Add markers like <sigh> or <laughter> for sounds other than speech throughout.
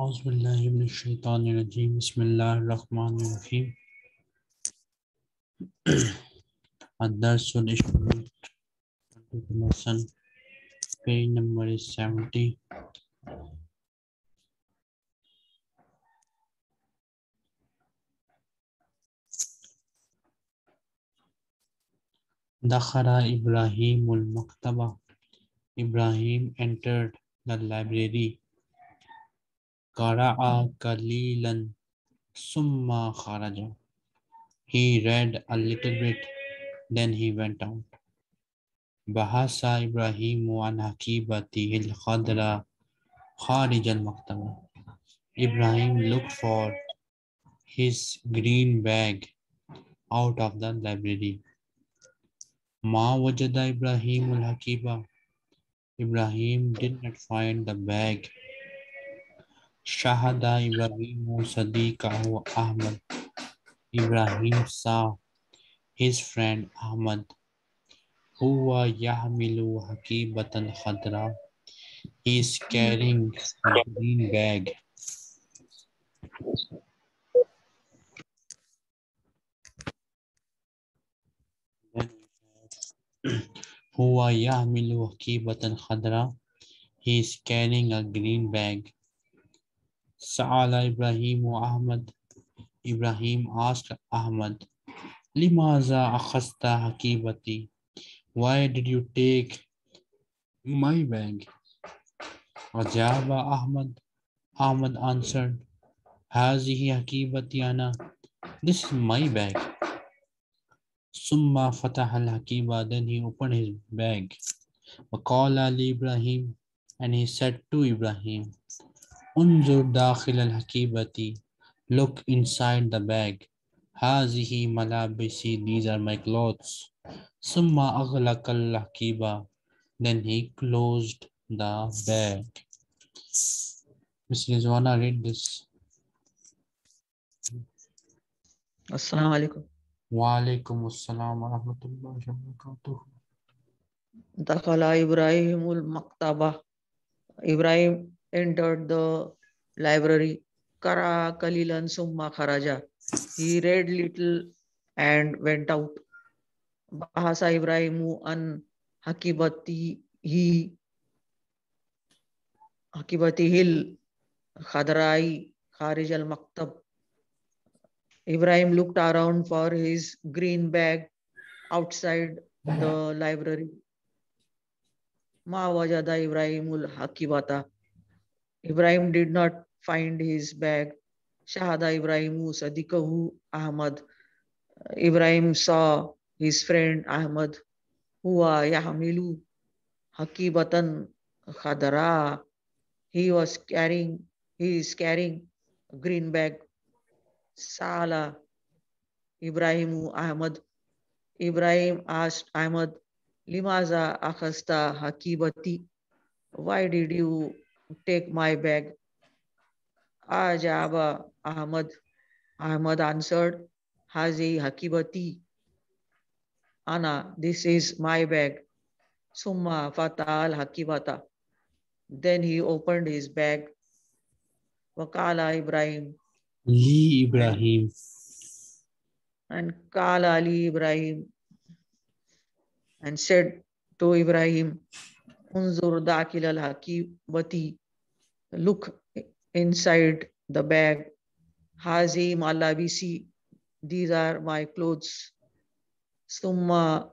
Auzubillahiminashaitanirajim. Bismillahirrahmanirrahim. Ad-Darsul Ishmael lesson. Page number 70. Dakhara Ibrahimul Maktaba. Ibrahim entered the library. Qara'a qalilan summa kharaja. He read a little bit, then he went out. Bahasa Ibrahim an hakibatihil khadra kharij al-maktaba. Ibrahim looked for his green bag out of the library. Ma wajada Ibrahim al-hakiba. Ibrahim did not find the bag Shahada Ibrahim Sadiqahu Ahmad. Ibrahim saw his friend Ahmad. Huwa Yahmilu Hakibatan Khadra. He is carrying a green bag. Huwa Yahmilu Hakibatan Khadra. He is carrying a green bag. Sa'ala Ibrahim Ahmad. Ibrahim asked Ahmad, Limaza akhasta hakibati? Why did you take my bag? Ajaba Ahmad. Ahmad answered, Hazihi hakibati ana. This is my bag. Summa fatah al-hakiba. Then he opened his bag. Waqala li Ibrahim. And he said to Ibrahim, Unzur dakhil al-hakibati. Look inside the bag. Hazihi malabisi. These are my clothes. Summa aghlaq al-hakiba. Then he closed the bag. Mr. Rizwana, read this. Assalamu alaikum. وعليكم السلام ورحمة الله وبركاته Dakhala Ibrahimul Maktaba. Ibrahim entered the library. Kara Kalilan Summa Kharaja. He read little and went out. Bahasa Ibrahimu an Hakibati he Hakibati Hill Khadrai Kharij al Maktab. Ibrahim looked around for his green bag outside the library. Ma wajada Ibrahimul Hakibata. Ibrahim did not find his bag. Shahada Ibrahimu Sadiqahu Ahmad. Ibrahim saw his friend Ahmad. Huwa Yahmilu Hakibatan Khadara. He was carrying, he is carrying a green bag. Sala Ibrahimu Ahmad. Ibrahim asked Ahmad, Limaza akhasta hakibati? Why did you take my bag आ जा Ahmad Ahmad answered हा हकीबती आना this is my bag सुम्मा फताल हकीबता. Then he opened his bag वकाला Ibrahim. ली Ibrahim. And काल Ali Ibrahim. And said to Ibrahim उनजुर दाखिल हकीबती. Look inside the bag. Hazi malabisi. These are my clothes. Summa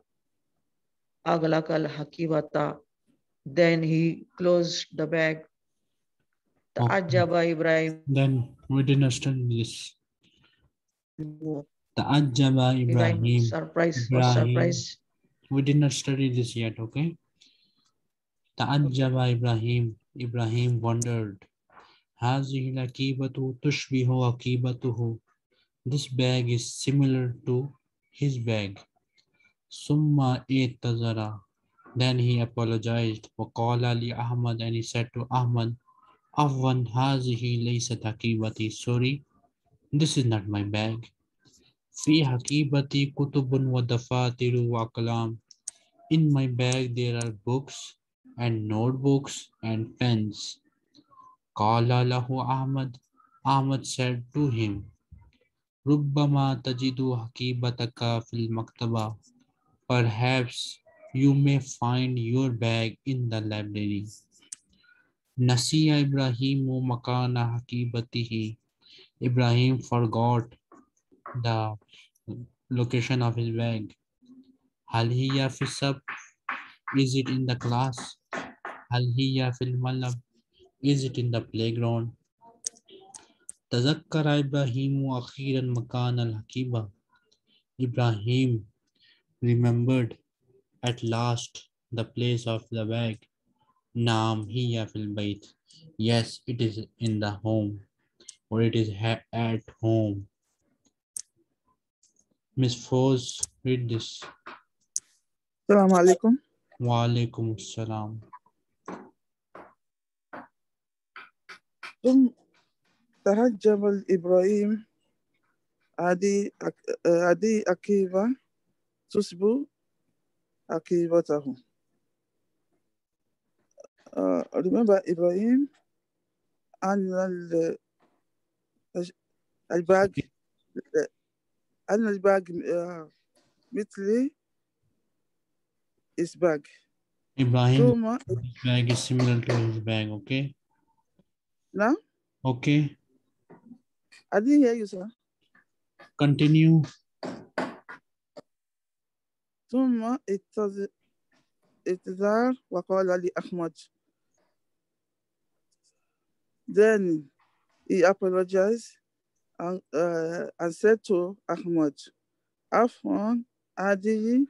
aglak al hakibata. Then he closed the bag. Okay. Ta'ajjaba Ibrahim. Then we didn't study this. Ta'ajjaba Ibrahim Ibrahim. surprise Ibrahim. surprise. We did not study this yet, okay? Ta'ajjaba Ibrahim. Ibrahim wondered, Hazihi lakibatu tushbihu akibatuhu. This bag is similar to his bag. Summa tazara. Then he apologized. Waqala li Ahmad and he said to Ahmad, Afwan hazihi laysat akibati. Sorry, this is not my bag. Fi hakibati kutubun wa dafatiru wa. In my bag there are books and notebooks and pens. Qala Ahmad. Ahmad said to him, Rubbama tajidu hakibataka fil maktaba. Perhaps you may find your bag in the library. Nasiya Ibrahimu makana hakibatihi. Ibrahim forgot the location of his bag. Hal hiya fi sab? Is it in the class? Hal hiya fil malab? Is it in the playground? تذكر إبراهيم أخيرا مكان الحكيبة. Ibrahim remembered at last the place of the bag. Naam hiya fil bayt. Yes, it is in the home or it is ha- at home. Miss Foz, read this. السلام عليكم وعليكم السلام. ثم ترجم الإبراهيم عدي عدي أكيبة تسبو أكيبته. uh, remember Ibrahim and الباقي أن الباقي آه، مثلي مثل is bag Ibrahim, ثم his bag is similar to his bag, okay? now Okay, I didn't hear you sir continue. ثم اتز- اعتذر وقال لأحمد then he apologized and, uh, and said to Ahmad عفوا هذه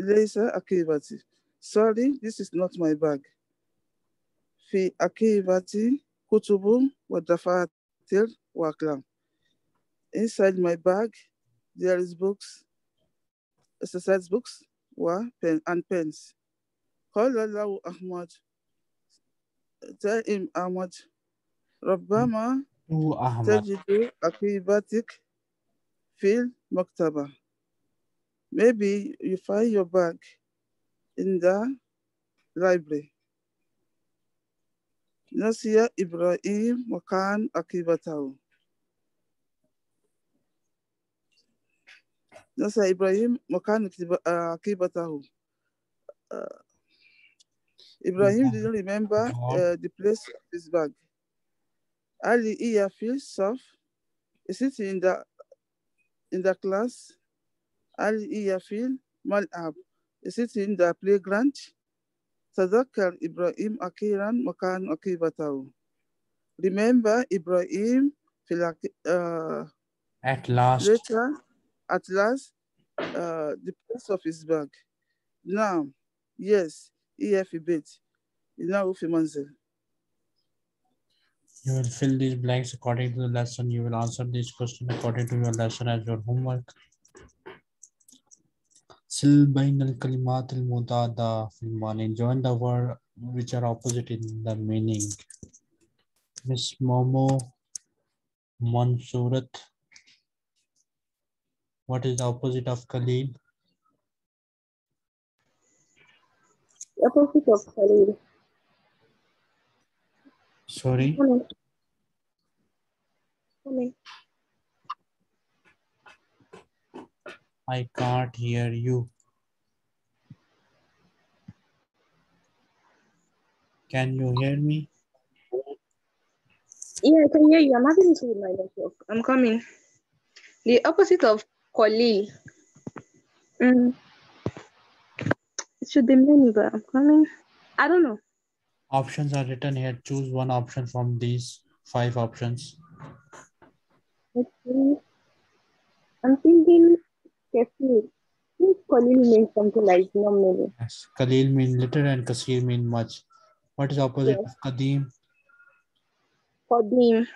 ليس عقيبتي sorry this is not my bag في عقيبتي كتب ودفاتر وأقلام inside my bag there is books exercise books و pen and pens قال له أحمد tell him أحمد ربما To Ahmad. تجد عقيبتك في المكتبة maybe you find your bag in the library نسي إبراهيم مكان عقيبته نسي إبراهيم مكان عقيب- عقيبته Uh, Ibrahim didn't remember uh, the place of his bag. Ali Iya feels soft. Is it in the in the class? Ali Iya feel mal'ab. Is it in the playground? تذكر إبراهيم أخيرا مكان عقيبته. Remember Ibrahim في العق- uh, At last, later at last uh, the place of his bag. Now, yes, إيه في بيت. إنه في منزل. you will fill these blanks according to the lesson. You will answer these questions according to your lesson as your homework. Sil bain al kalimat al mutada fil ma'ni. Join the word which are opposite in the meaning. Miss Momo Mansurat. What is the opposite of Khalil? opposite of Khalil. Sorry. Coming. Coming. I can't hear you. Can you hear me? Yeah, I can hear you. I'm having issue with my network. I'm coming. The opposite of Khalil. Mm. It should be many, but I'm coming. I don't know. Options are written here. Choose one option from these five options. Let's. I'm thinking Kafir. I think Khalil means something like not many. Yes. Khalil mean little and Kasir mean much. What is opposite of Qadim? Qadim.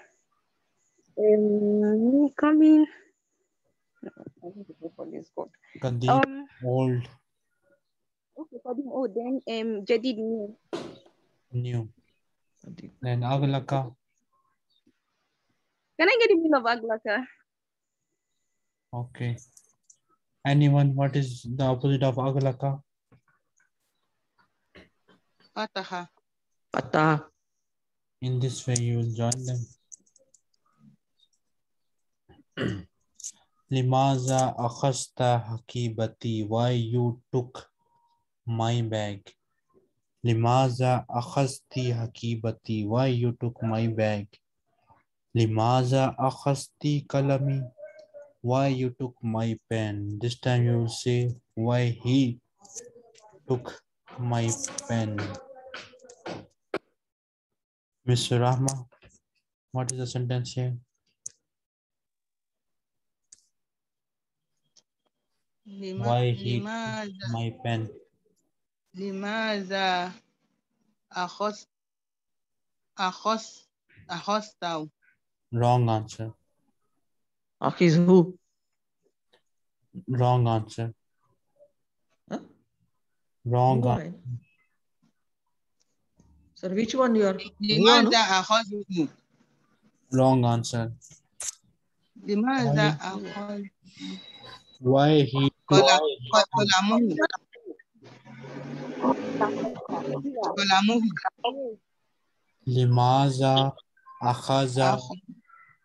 Um, coming. I need to go for this code. Qadim, Um, old, okay, Qadim. Oh, then um, Jadid new. new. Then Aghlaka. Can I get the meaning of Aglaka? Okay. Anyone, what is the opposite of Aghlaka? Fataha. Fatah. In this way, you will join them. Limaza akhasta hakibati. Why you took my bag? Limaza akhasti hakibati. Why you took my bag? Limaza akhasti kalami. why you took my pen. This time you will say why he took my pen. Mr. Rahma, what is the sentence here? Lima, why he limaza, took my pen? Limaza akhos akhos akhostaw. Wrong answer. Aki's who? Wrong answer. Huh? Wrong Why? answer. Sir, which one you are? Demand the husband. Wrong answer. Demand the. Why he? Kolamuhu. Kolamuhu. Limaza akhaza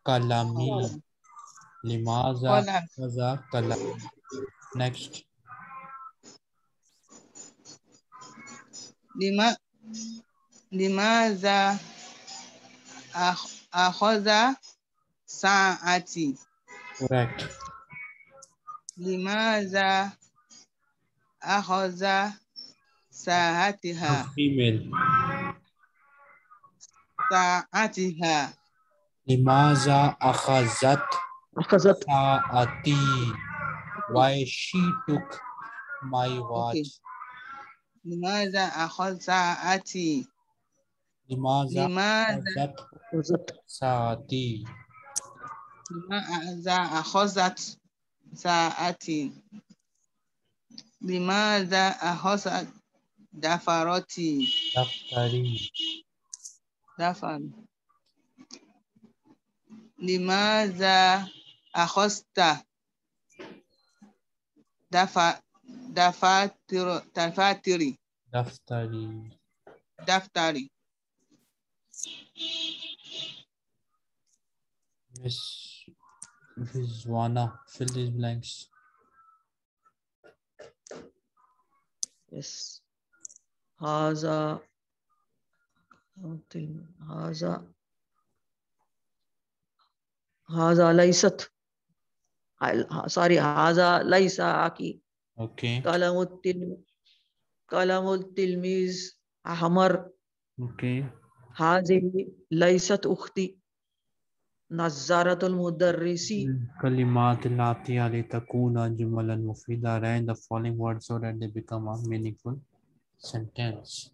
kalami. لماذا كذا كلام next. لما لماذا أخذ ساعتي؟ Correct. لماذا أخذ ساعتها؟ Female. ساعتها. لماذا أخذت akhazat أخذت saati. Why she took my watch. لماذا أخذ ساعتي Limaza لماذا akhazat أخذت saati. لماذا أخذت ساعتي لماذا أخذت دفرتي Daftari. دفن لماذا أخذت دفع دفاتر دفاتري Daftari. دفتري Miss Rizwana, fill these blanks. Yes. هذا something هذا هذا ليست sorry haza laisa aki. Okay. Kalamut tilmiz Ahamar. okay. Hazihi laisat Uhti nazaratul mudarrisi. Kalimat natiya li takuna jumalan mufida. The following words so that they become a meaningful sentence.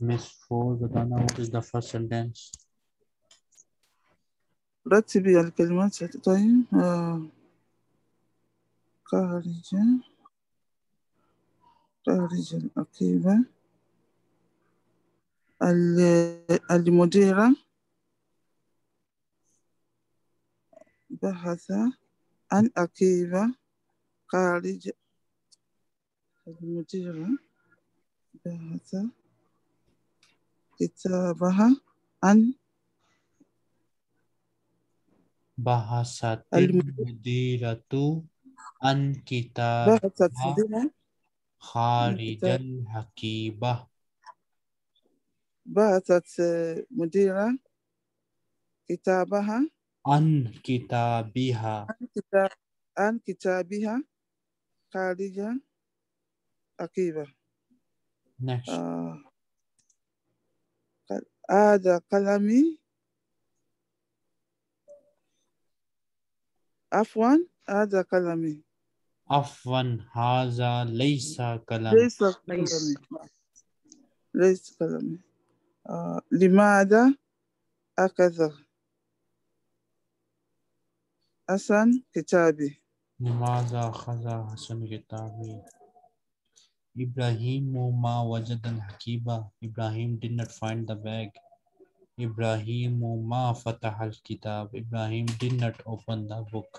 Miss four Vedana, what is the first sentence? رتبي الكلمات. طيب آه. خارج خارج العقيبة ال- المديرة. بحث عن عقيبة خارج المديرة. بحث كتابها عن Bahasatil Al- mudiratu an kitab بحثت مديرة kharijal hakibah. بعثت مديرة كتابها An kitabiha. عن كتاب عن كتابها خارج عقيبة Next. آه. قال- هذا قلمي عفوا هذا قلمي Afwan haza laysa kalam. ليس ليس. قلمي ليس قلمي آه. لماذا أخذ حسن كتابي Limaza khaza hasan kitabi. Ibrahim ma wajad al hakiba. Ibrahim did not find the bag. Ibrahim ma fatah kitab. Ibrahim did not open the book.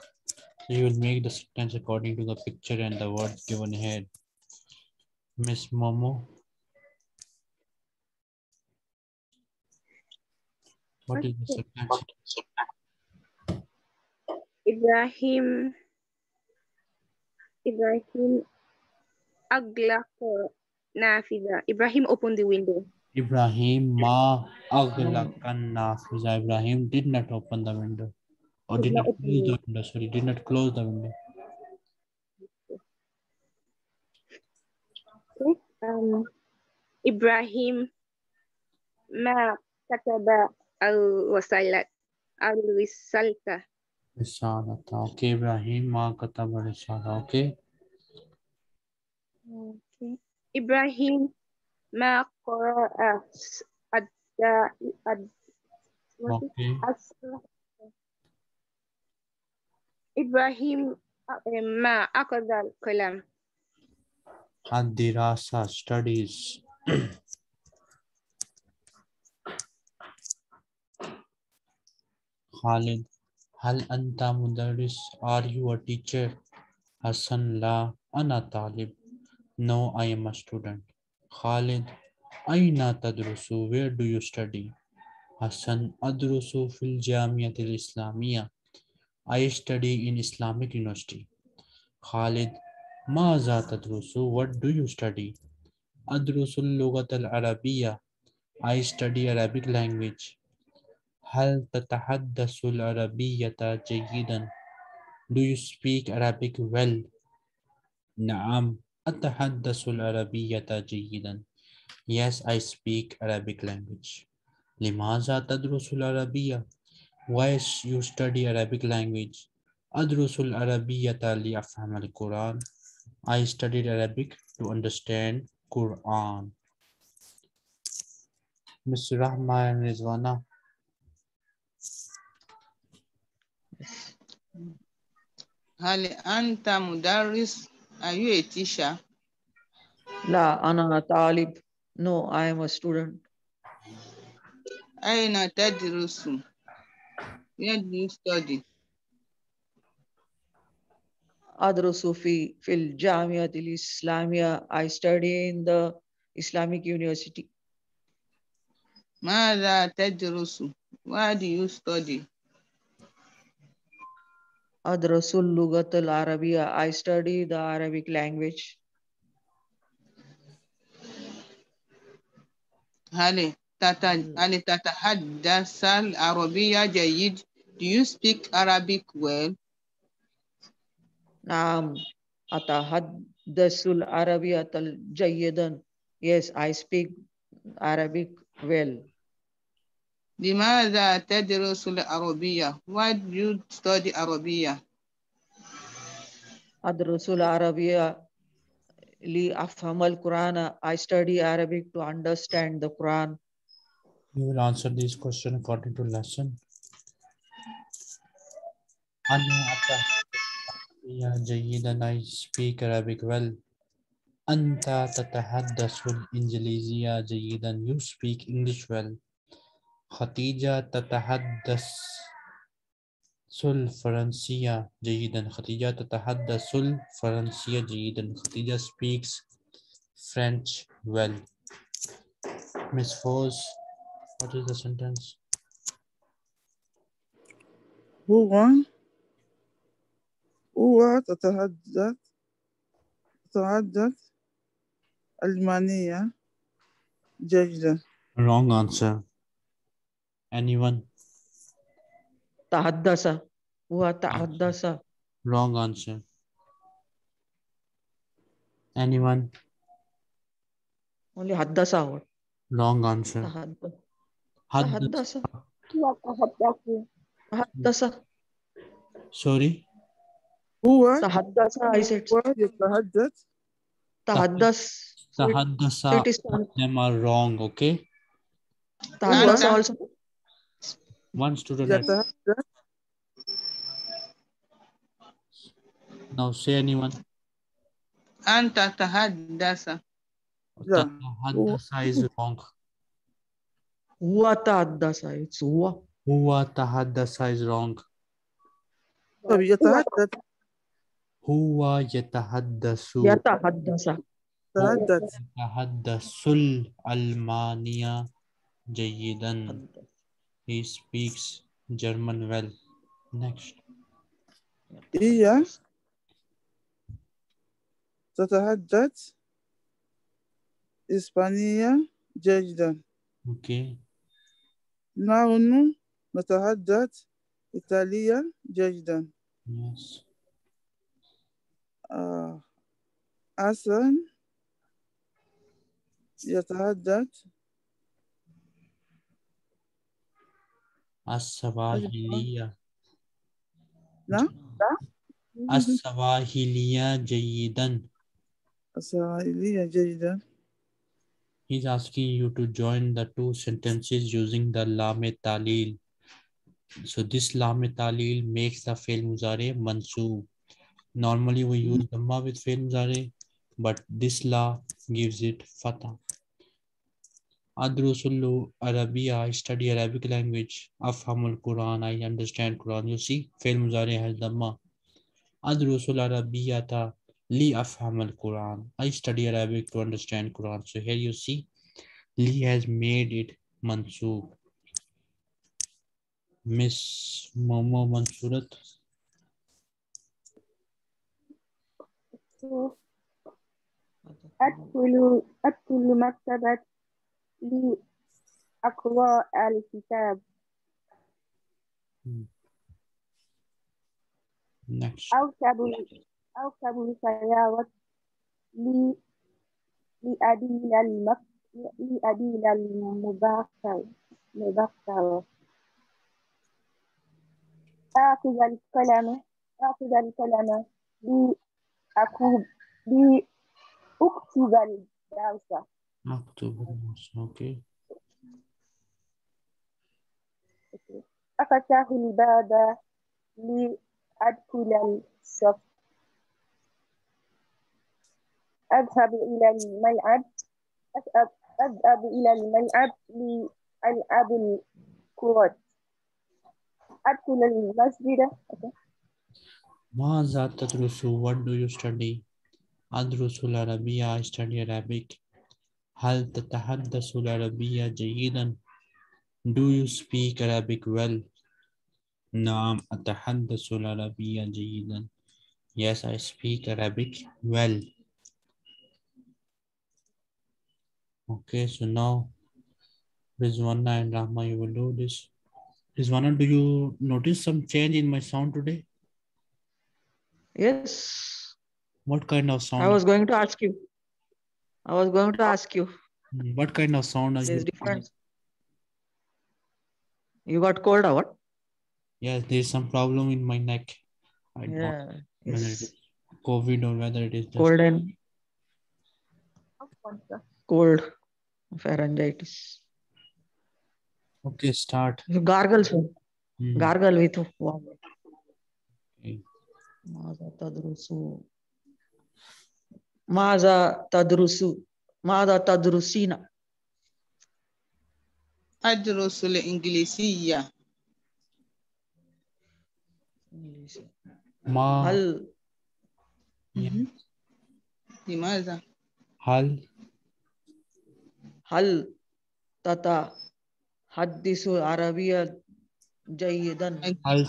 So you will make the sentence according to the picture and the words given here. Miss Momo. What is the sentence? Ibrahim. Ibrahim. for Nafida. Ibrahim opened the window. Ibrahim ma aghlakan nafiza. Ibrahim did not open the window. Or did not close the window. Sorry, did not close the window. Um, Ibrahim ma kataba al-wasalat al-risalta. Risalata. Okay, Ibrahim ma kataba risala. Okay. Okay. Ibrahim ma qara'a s- adda ad what is Okay. as- Ibrahim uh, ma akada al-kalam. Ad-dirasa studies. <clears throat> Khalid, hal anta mudarris? Are you a teacher? Hassan, la, ana talib. No, I am a student. Khalid, Aina tadrusu, where do you study? Hassan, adrusu fil Jamia al Islamia. I study in Islamic University. Khalid, Maza tadrusu, what do you study? Adrusul lugat al Arabiya. I study Arabic language. Hal tatahaddasul Arabiyyata jayidan. Do you speak Arabic well? Naam, أتحدث العربية جيدا. Yes, I speak Arabic language. لماذا تدرس العربية? Why you study Arabic language? أدرس العربية لأفهم القرآن. I studied Arabic to understand Quran. Miss Rahma and Rizwana. هل أنت مدرس are you a teacher? La ana talib. No, I am a student. Aina tadrusu. Where do you study? Adrusu fi fil jamiatil islamia. I study in the Islamic University. Mada tadrusu. Where do you study? أدرس اللغة العربية I study the Arabic language. هل تت- هل تتحدث العربية جيد Do you speak Arabic well? نعم أتحدث العربية جيدا Yes, I speak Arabic well. لماذا تدرس العربية Why do you study عربية أدرس العربية لأفهم القرآن I study Arabic to understand the Quran. You will answer this question according to lesson. أنا أتحدث جيدا I speak Arabic well. أنت تتحدث الإنجليزية جيدا You speak English well. خديجة تتحدث الفرنسية جيدا خديجة تتحدث الفرنسية جيدا خديجة speaks French well. Miss Foz, what is the sentence? هو هو تتحدث تتحدث ألمانية جيدا Wrong answer. Anyone? Tahaddasa. Huwa tahaddasa. Wrong answer. Anyone? Only haddasa. What? Wrong answer. Tahaddasa. Haddasa. Tahaddasa. Sorry? Who word? Tahaddasa, I said. Word is tahaddas. Tahaddas. Tahaddasa. Them are wrong, okay? Tahaddasa also One student. at- يتحدث Now say anyone. أنت تتحدث Yeah. Tahaddasa is wrong. هو تحدث it's هو Huwa tahaddasa is wrong. طب يتحدث Huwa yatahaddasu. يتحدث يتحدث Tahaddasul almaniya jayidan. He speaks German well. Next. هي تتحدث إسبانية جيدا Okay. نحن نتحدث إيطاليا جيدا Yes. آه، حسن يتحدث असवाहिलिया असवाहिलिया जयीदन असवाहिलिया जयीदन He's asking you to join the two sentences using the lame talil. So this lame talil makes the fail muzare mansoob. Normally we use dhamma with fail muzare, but this la gives it fatah. Adrusullu Arabiya, I study Arabic language. Afhamul Quran, I understand Quran. You see, fail muzare has dhamma. Adrusul Arabiyata li afhamal Quran. I study Arabic to understand Quran. So here you see, li has made it mansoob. Miss Momo Mansurat. أدخل أدخل مكتبة لأقراء الكتاب. نعم. أركب أركب سيارة لأدين المكتب لأدين المبكر مبكر أخذ الكلمة أخذ الكلمة لأكتب الدرس. October. Okay. أفتح الباب لأدخل الصف أذهب إلى الملعب أذهب أذهب إلى الملعب لألعب الكرة أدخل المسجد ماذا تدرس? What do you study? أدرس العربية. I study Arabic. هل تتحدث العربية جيدا? Do you speak Arabic well? نعم أتحدث العربية جيدا. Yes, I speak Arabic well. Okay, so now Rizwana and Rahma, you will do this. Rizwana, do you notice some change in my sound today? Yes. What kind of sound? I was going to ask you. I was going to ask you. What kind of sound are you? Difference. You got cold or what? Yes, there's some problem in my neck. I don't know Yeah. whether it Yes. COVID or whether it is Cold and cold. Pharyngitis. okay. Start. You gargle soon. Hmm, Gargle with warm. okay. ماذا تدرس؟ ماذا تدرسين؟ أدرس الإنجليزية. ما؟ هل؟ لماذا؟ هل؟ هل تتحدث العربية جيدا؟ هل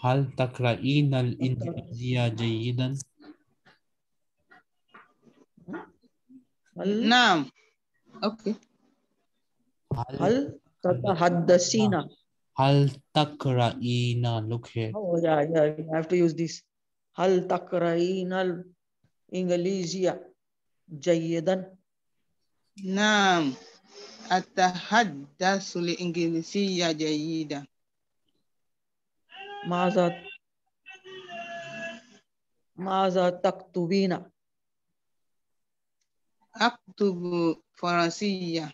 هل تقرأين الإنجليزية جيدا؟ هل نعم. أوكي. hal هل تتحدثين؟ hal takra'ina look here Oh yeah, yeah, you have to use this. هل تقرأين الإنجليزية جيدا؟ نعم. أتحدث الإنجليزية جيدا. ماذا ماذا تكتبين؟ aktubu farasiya.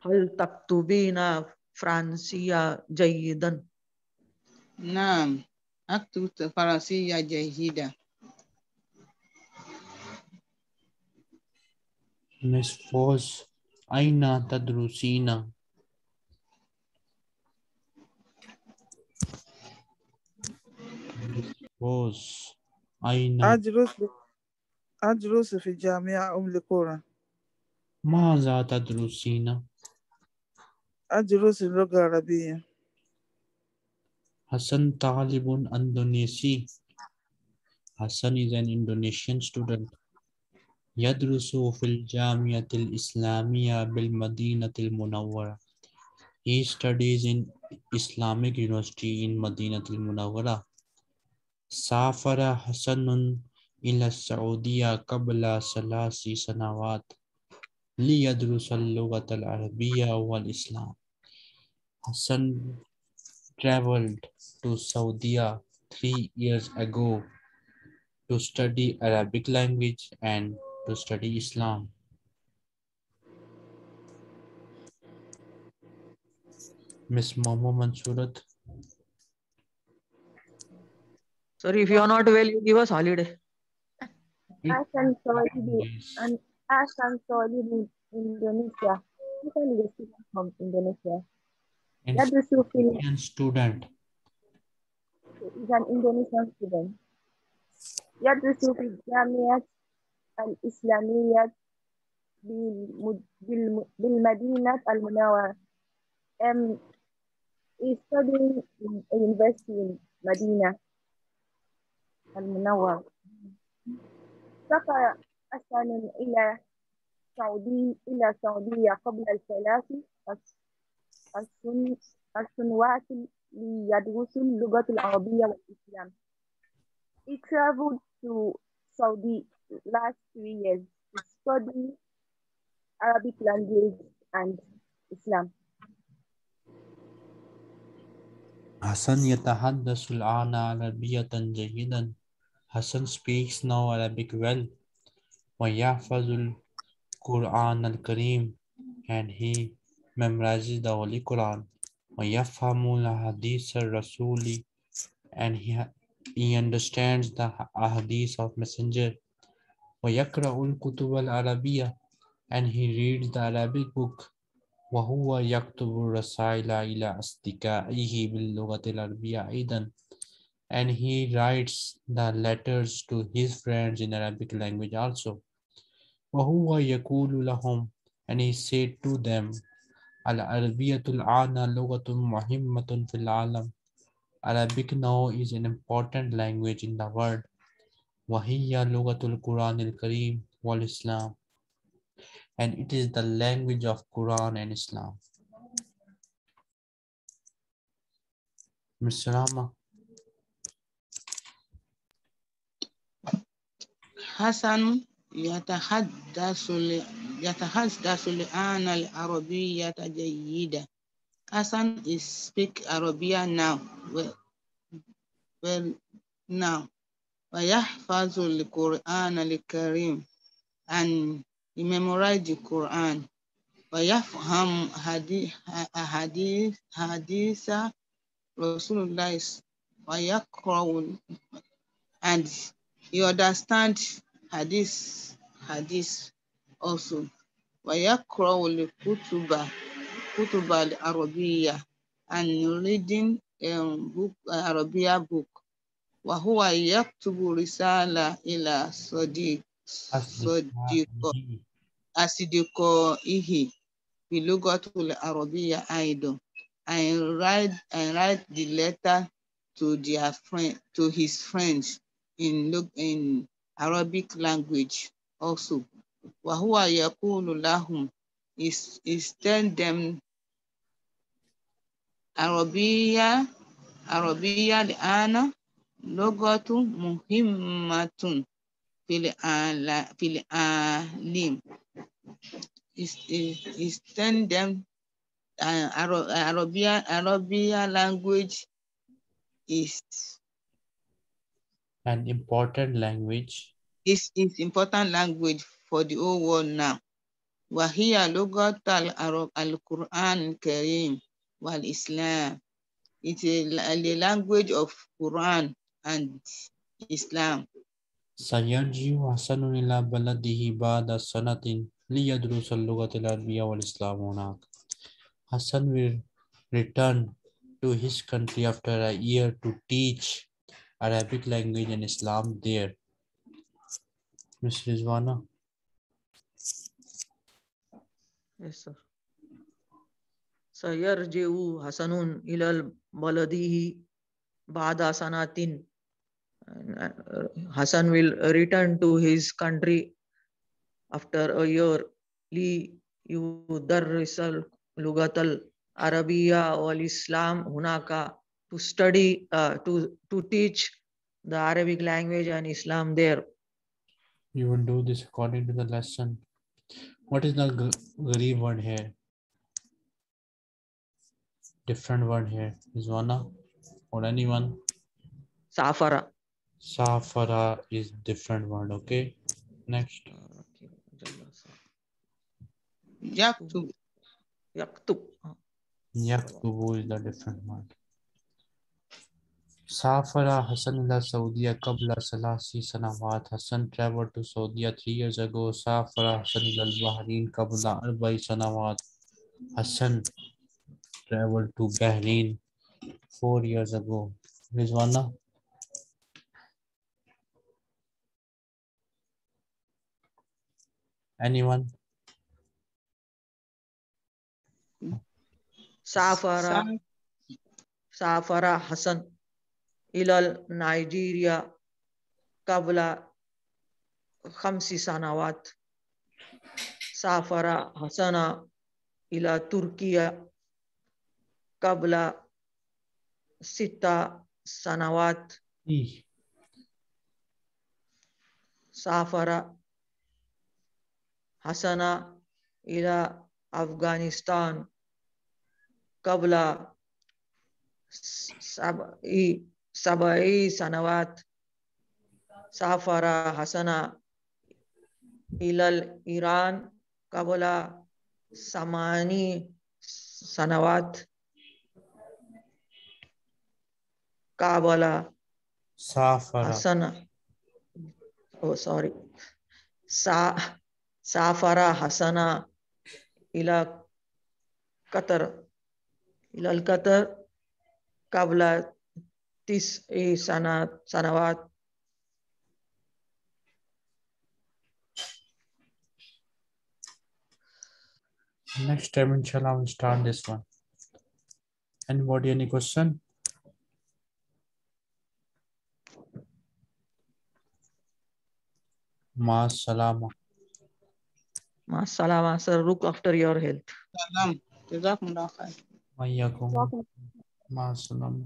Hal taktubina Fransia jayidan. Naam, aktubu farasiya jayida. Miss Foss, Aina tadrusina? Miss Foz aina أدرس أدرس في جامعة أم القرى ماذا تدرسين أدرس اللغة العربية حسن طالب اندونيسي Hassan is an Indonesian student يدرس في الجامعة الإسلامية بالمدينة المنورة He studies in Islamic University in مدينة المنورة سافر حسن إلى السعودية قبل ثلاث سنوات ليدرس اللغة العربية والإسلام Hassan traveled to Saudi three years ago to study Arabic language and to study Islam. Miss Momo Mansurat, Sorry, if you are not well, you give us holiday. Hassan Solibi yes. and Hassan Solibi Indonesia. Hassan is a student from Indonesia. and يدرس في Indian student. is an Indonesian student. يدرس في الجامعة الإسلامية بالمد- بالم- بالمدينة المنورة. Um, is studying in a university in Medina المنورة. سافر حسن إلى سعودي إلى السعودية قبل الثلاث السنوات ليدرس اللغة العربية والإسلام. He traveled to Saudi last three years to study Arabic language and Islam. Hassan يتحدث الآن عربية جيدا. Hassan speaks now Arabic well. ويحفظ القرآن الكريم and he memorizes the Holy Quran. ويفهم الحديث الرسولي and he, he understands the ahadith of messenger. ويقرأ الكتب العربية and he reads the Arabic book. وهو يكتب الرسائل إلى أصدقائه باللغة العربية أيضا and he writes the letters to his friends in Arabic language also. وهو يقول لهم and he said to them العربية الآن لغة مهمة في العالم Arabic now is an important language in the world وهي لغة القرآن الكريم والإسلام and it is the language of Quran and Islam. Mr. Rama, حسن يتحدث ال- يتحدث الآن العربية جيدة. Hassan is speak Arabia now. Well, well now. ويحفظ القرآن الكريم and he memorized the Quran. ويفهم حديث حديث حديث رسول الله ويقرأ and he understand hadith hadith also ويقرأ الكتب كتب العربية and reading um, book Arabia book وهو يكتب رسالة إلى صديق صديق أصدقائه أصدقائه بلغة العربية أيضا I write I write the letter to their friend to his friends in look in Arabic language also. Wahua yakunu lahum is, is tell them Arabia li ana logotu muhimmatun fil alim. Is, is, is tell them uh, Arabia Arabia language is an important language is is important language for the whole world now. وهي لغة العرب- القرآن الكريم والإسلام. It's a, la- the language of Quran and Islam. سيرجع حسن إلى بلده بعد سنة ليدرس اللغة العربية والإسلام هناك. Hassan will return to his country after a year to teach Arabic language and Islam there. Ms. Rizwana, Yes, sir. سيرجع حسن إلى بلده بعد سنة And, uh, Hassan will return to his country after a year ليدرس اللغة العربية والإسلام هناك To study uh, to to teach the Arabic language and Islam there. You will do this according to the lesson. What is the g- Garib word here? Different word here. Rizwana or anyone? Safara. Safara is different word. Okay. Next. Yaktub. Yaktub. Yaktubu is the different word. Safara Hassan ila Saudiya qabla salasi sanawat. Hassan traveled to Saudi three years ago. Safara Hassan ila Bahrain qabla arba'i sanawat. Hassan traveled to Bahrain four years ago. Rizwana? Anyone? Safara. سافر حسن إلى نيجيريا قبل خمس سنوات. سافر حسن إلى تركيا قبل ست سنوات. E. سافر حسن إلى أفغانستان قبل سبع سبع سنوات سافر حسن إلى إيران قبل ثماني سنوات قبل Safara. حسن oh sorry سا سافر حسن إلى قطر إلى القطر this is sana, Sanavat. Next time, inshallah, we'll start this one. Anybody, any question? Ma salama. Ma salama, sir. Look after your health. Salam. Jazakumullah khair. Ma salama.